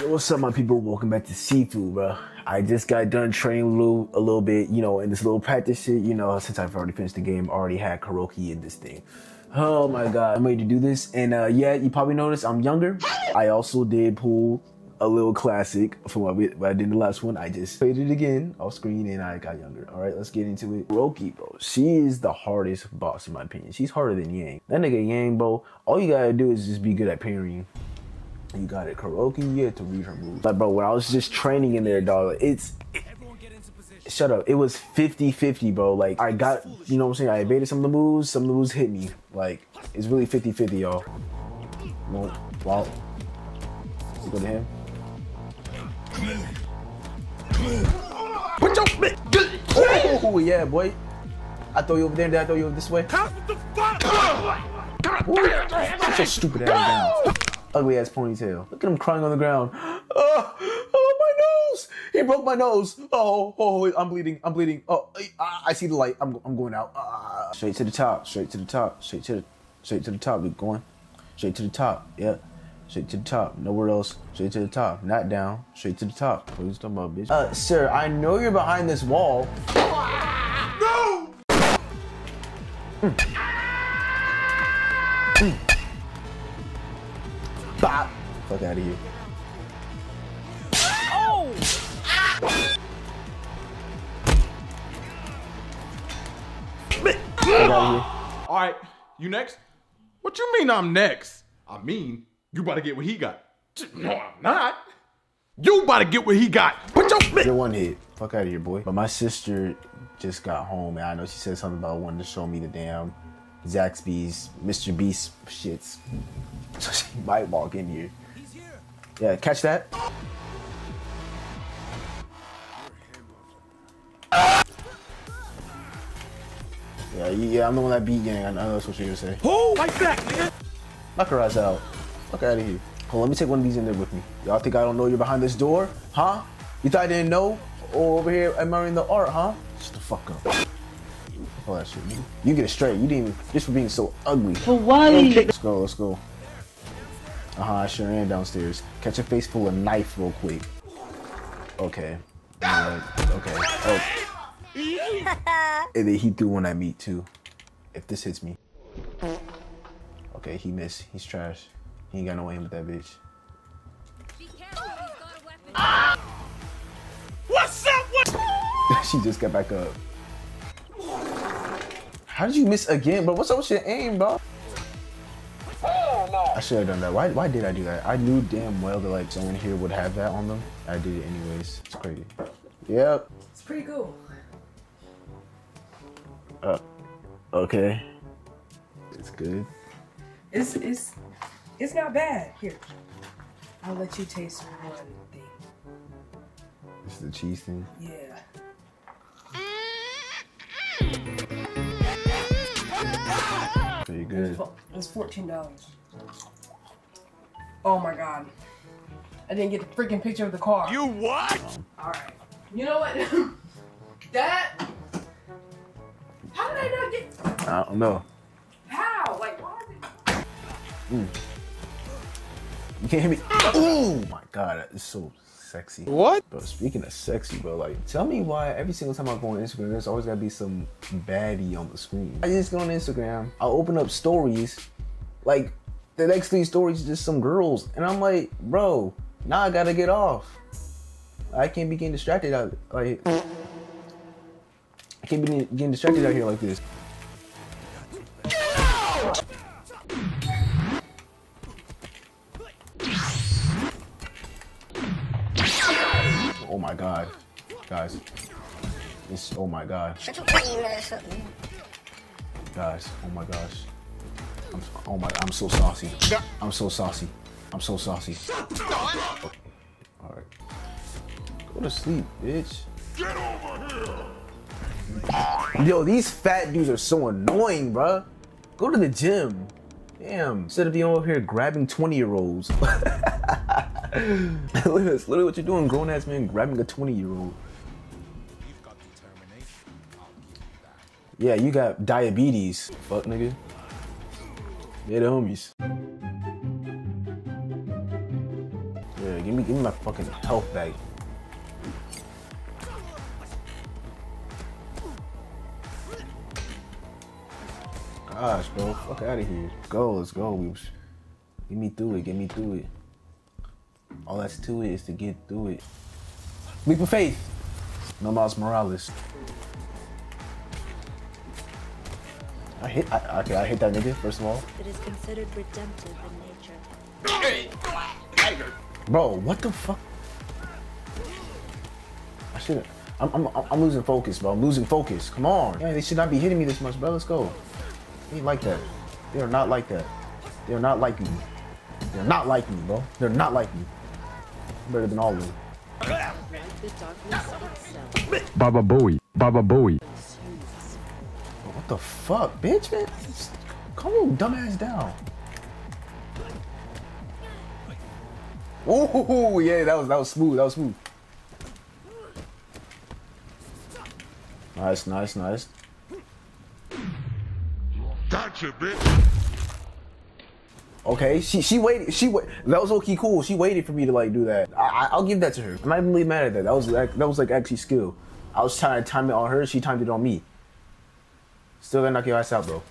Yo, what's up, my people? Welcome back to Sifu, bro. I just got done training a little, a little bit, you know, in this little practice shit. You know, since I've already finished the game, already had Kuroki in this thing. Oh my god, I'm ready to do this. And uh, yeah, you probably noticed I'm younger. I also did pull a little classic from what, we, what I did in the last one. I just played it again off screen and I got younger. All right, let's get into it. Roki, bro. She is the hardest boss in my opinion. She's harder than Yang. That nigga Yang, bro. All you gotta do is just be good at parrying. You got it. Kuroki, you had to read her moves. Like, bro, when I was just training in there, dog, it's. It, shut up. It was 50 50, bro. Like, I got, you know what I'm saying? I evaded some of the moves, some of the moves hit me. Like, it's really 50 50, y'all. No, wow. Go to him. Put your. Oh, yeah, boy. I throw you over there, then I throw you over this way. Put your stupid ass down ugly ass ponytail. Look at him crying on the ground. Oh, oh, my nose! He broke my nose. Oh, oh, I'm bleeding. I'm bleeding. Oh, I, I see the light. I'm, I'm going out. Uh, straight to the top. Straight to the top. Straight to the, straight to the top. We're going. Straight to the top. Yeah. Straight to the top. Nowhere else. Straight to the top. Not down. Straight to the top. What are you talking about, bitch? Uh, sir, I know you're behind this wall. No! Mm. Mm. Bop. Fuck out of here. Oh! All right, you next? What you mean I'm next? I mean, you about to get what he got. No, I'm not. You about to get what he got. Put your You're one hit. Fuck out of here, boy. But my sister just got home, and I know she said something about wanting to show me the damn Zaxby's Mr. Beast shits. So she might walk in here. Yeah, catch that. Yeah, yeah, I'm the one that beat gang. I know that's what you're gonna say. Oh, like that, nigga. Knock her ass out. Fuck out of here. Hold on, let me take one of these in there with me. Y'all think I don't know you're behind this door? Huh? You thought I didn't know? Or over here admiring the art, huh? Shut the fuck up. All that shit. You, you get it straight. You didn't even, just for being so ugly. For what? Let's go, let's go. Uh-huh, I sure am downstairs. Catch a face full of knife real quick. Okay. Right. Okay. Oh. and then he threw one at me too. If this hits me. Okay, he missed. He's trash. He ain't got no aim with that bitch. What's up? What? she just got back up. How did you miss again, But What's up with your aim, bro? I should have done that. Why, why did I do that? I knew damn well that like someone here would have that on them. I did it anyways. It's crazy. Yep. It's pretty cool. Uh, okay. It's good. It's it's it's not bad. Here, I'll let you taste one thing. This is the cheese thing. Yeah. Pretty good. It's fourteen dollars. Oh my god. I didn't get the freaking picture of the car. You what? Alright. You know what? that. How did I not get. I don't know. How? Like, why is it. Mm. You can't hear me. Oh my god, it's so sexy. What? Bro, speaking of sexy, bro, like, tell me why every single time I go on Instagram, there's always gotta be some baddie on the screen. I just go on Instagram, I'll open up stories, like, the next three stories just some girls, and I'm like, bro, now I gotta get off. I can't be getting distracted out, like, I can't be getting distracted out here like this. Oh my god. Guys. This oh my god. Guys, oh my gosh. I'm, oh my I'm so saucy. I'm so saucy. I'm so saucy. Okay. Alright. Go to sleep, bitch. Get over here! Yo, these fat dudes are so annoying, bruh. Go to the gym. Damn. Instead of being over here grabbing 20 year olds. Look at this. Literally what you're doing, grown ass man grabbing a 20 year old. Yeah, you got diabetes. Fuck nigga. They're the homies. Yeah, give me, give me my fucking health back. Gosh, bro, fuck out of here. Let's go, let's go. Get me through it. Get me through it. All that's to it is to get through it. Leap of faith. No Miles Morales. I hit. I, okay, I hit that nigga first of all. It is considered redemptive in nature. Bro, what the fuck? I should. I'm, I'm, I'm losing focus, bro. I'm losing focus. Come on. Yeah, they should not be hitting me this much, bro. Let's go. They ain't like that. They are not like that. They are not like me. They're not like me, bro. They're not like me. I'm better than all of them. Like the darkness itself. Baba Bowie, Baba Bowie. What the fuck, bitch, man? Just calm dumbass down. Ooh, yeah, that was that was smooth. That was smooth. Nice, nice, nice. Gotcha, bitch. Okay, she she waited. She wait. That was okay, cool. She waited for me to like do that. I, I I'll give that to her. I'm not even really mad at that. That was like that was like actually skill. I was trying to time it on her. She timed it on me. Still gonna knock your ass out, bro.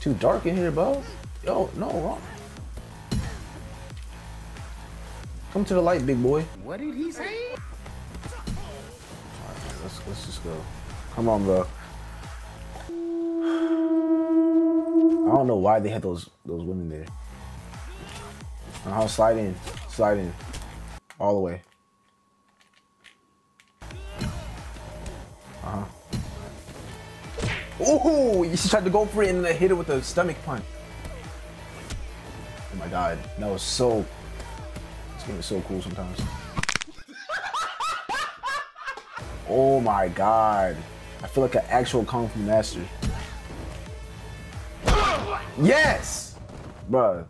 Too dark in here, bro. Yo, no, wrong. Come to the light, big boy. What did he say? Let's let's just go. Come on, bro. I don't know why they had those those women there. Uh-huh, slide in, slide in, all the way. Uh huh. Ooh, she tried to go for it and I hit it with a stomach punch. Oh my god, that was so. This game is so cool sometimes. Oh my god. I feel like an actual Kung Fu master. Yes! Bruh.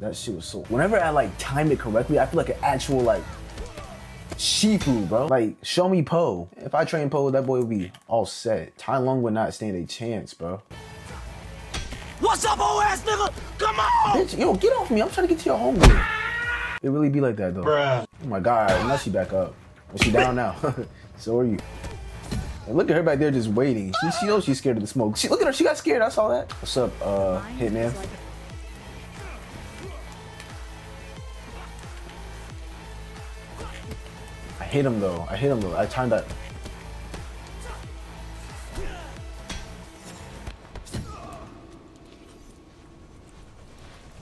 That shit was so. Whenever I like time it correctly, I feel like an actual like Shifu, bro. Like, show me Po. If I train Po, that boy would be all set. Tai Lung would not stand a chance, bro. What's up, old ass nigga? Come on! Bitch, yo, get off me. I'm trying to get to your homeboy. It really be like that though. Bruh. Oh my god, now she back up. Well, she down now. so are you. And look at her back there just waiting. She, she knows she's scared of the smoke. She, look at her, she got scared. I saw that. What's up, uh, Hitman? I hit him though. I hit him though. I timed that.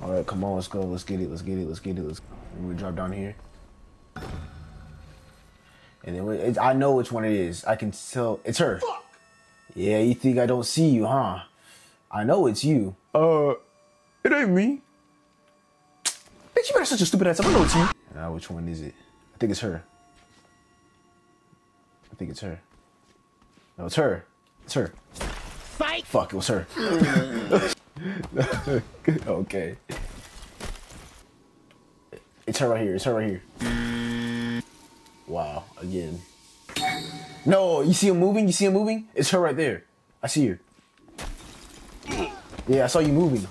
All right, come on, let's go. Let's get it. Let's get it. Let's get it. Let's. We drop down here. And then we- it's, I know which one it is. I can tell. It's her. Fuck. Yeah, you think I don't see you, huh? I know it's you. Uh, it ain't me. Bitch, you better such a stupid ass. I know it's you. Now, which one is it? I think it's her. I think it's her. No, it's her. It's her. Fight! Fuck, it was her. okay. It's her right here. It's her right here. Wow, again. No, you see him moving? You see him moving? It's her right there. I see her. Yeah, I saw you moving.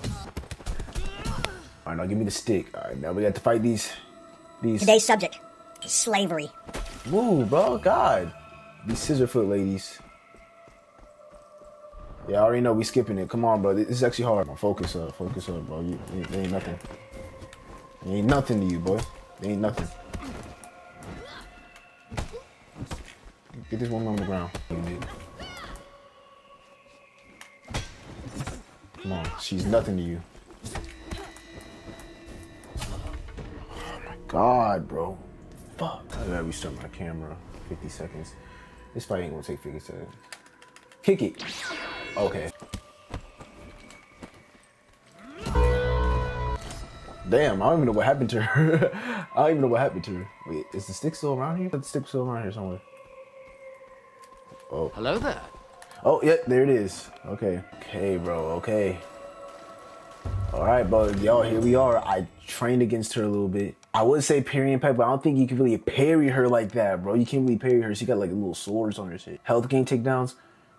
All right, now give me the stick. All right, now we got to fight these. These. Today's subject slavery. Woo, bro, God. These scissorfoot ladies. Yeah, I already know we skipping it. Come on, bro. This is actually hard. Focus up, focus up, bro. You, ain't nothing. There ain't nothing to you, boy. There ain't nothing. Get this woman on the ground. Come on, she's nothing to you. Oh my god, bro. Fuck. I gotta restart my camera. 50 seconds. This fight ain't gonna take 50 seconds. Kick it. Okay. Damn, I don't even know what happened to her. I don't even know what happened to her. Wait, is the stick still around here? The stick still around here somewhere. Oh. Hello there. Oh, yeah, there it is. Okay. Okay, bro. Okay. All right, bro. Y'all, here we are. I trained against her a little bit. I would say parry and peck, but I don't think you can really parry her like that, bro. You can't really parry her. She got like little swords on her shit. Health gain takedowns.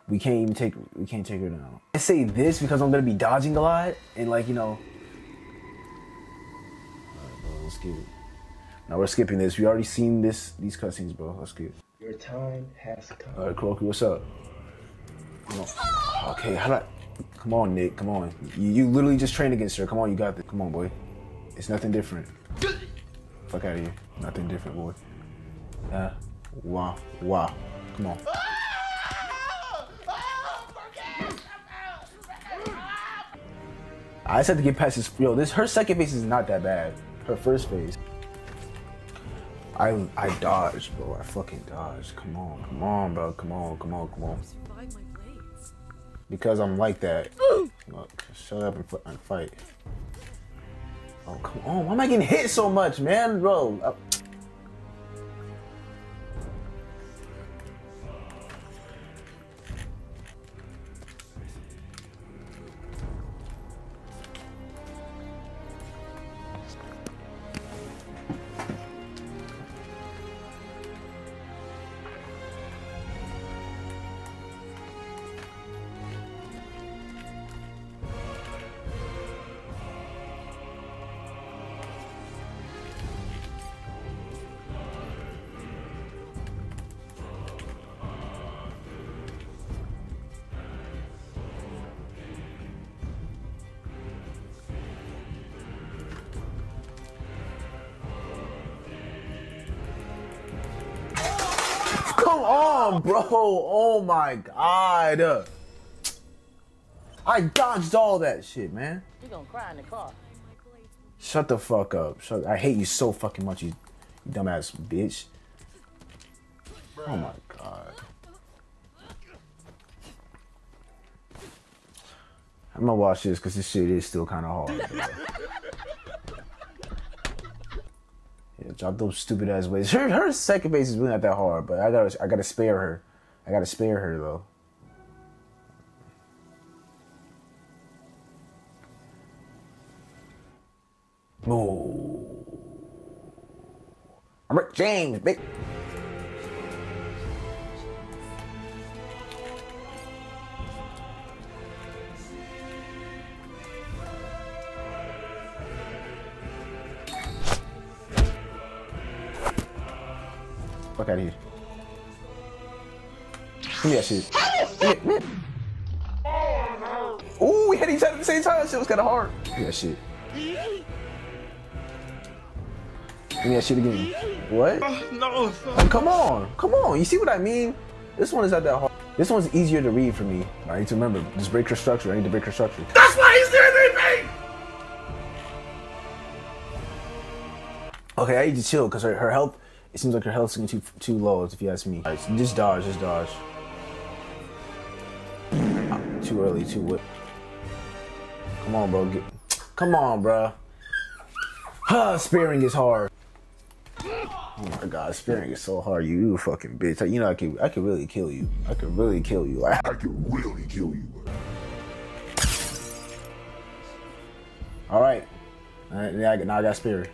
We can't even take. We can't take her down. I say this because I'm gonna be dodging a lot and like you know. Alright, bro, Let's skip it. Now we're skipping this. We already seen this these cutscenes, bro. Let's skip. Your time has come. All right, Kuroki, what's up? Come on. Okay, how do I... Come on, Nick. Come on. You, you literally just trained against her. Come on, you got this. Come on, boy. It's nothing different. Fuck out of here. Nothing different, boy. Uh, wow, wow. Come on. I just had to get past this. Yo, this her second phase is not that bad. Her first phase. I I dodged, bro. I fucking dodged. Come on, come on, bro. Come on, come on, come on. Because I'm like that. Look, shut up and, and fight. Oh come on! Why am I getting hit so much, man, bro? Come on, bro. Oh my god. I dodged all that shit, man. You gonna cry in the car. Shut the fuck up. Shut, I hate you so fucking much, you, you dumbass bitch. Oh my god. I'm gonna watch this because this shit is still kind of hard. drop those stupid ass ways. Her, her second base is really not that hard, but I gotta I gotta spare her. I gotta spare her though. No. I'm Rick James, big. Fuck out of here. Give me that shit. Give me- Ooh, we hit each other at the same time. Shit was kind of hard. Give me that shit. Give me that shit again. What? Oh, no, Oh, come on, come on. You see what I mean? This one is not that hard. This one's easier to read for me. I need to remember. Just break her structure. I need to break her structure. That's why he's the MVP! Okay, I need to chill because her, her health. It seems like her health's getting too too low. If you ask me. Alright, so just dodge, just dodge. Too early, too whip. Come on, bro. Get, come on, bro. Huh, spearing is hard. Oh my god, spearing is so hard. You, you fucking bitch. You know I could I could really kill you. I could really kill you. I, can really kill you. all right. All right. Now I, now I got spear.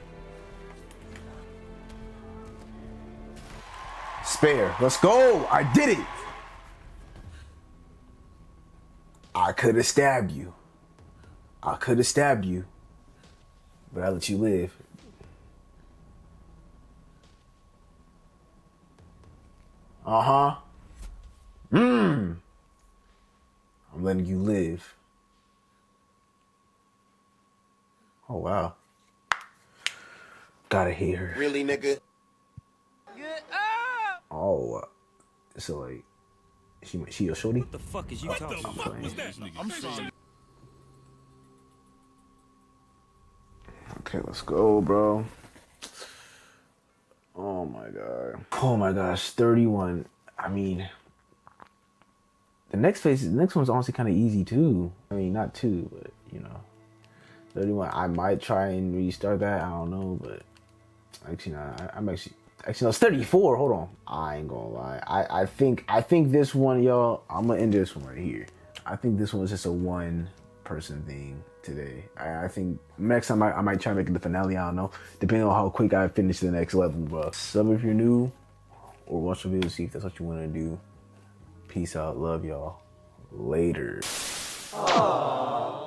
Spare. Let's go. I did it. I could have stabbed you. I could have stabbed you. But I let you live. Uh huh. Mmm. I'm letting you live. Oh wow. Gotta hate her. Really, nigga? Oh, uh, so like, she she a shorty? What The fuck is you talking I'm playing. I'm sorry. Okay, let's go, bro. Oh my god. Oh my gosh, 31. I mean, the next phase, the next one's honestly kind of easy too. I mean, not two, but you know, 31. I might try and restart that. I don't know, but actually, nah, I, I'm actually. Actually, no, it's 34. Hold on. I ain't gonna lie. I, I think I think this one, y'all. I'm gonna end this one right here. I think this one was just a one person thing today. I, I think next time I, I might try to make the finale. I don't know, depending on how quick I finish the next level, bro. Sub if you're new, or watch the video see if that's what you want to do. Peace out. Love y'all. Later. Aww.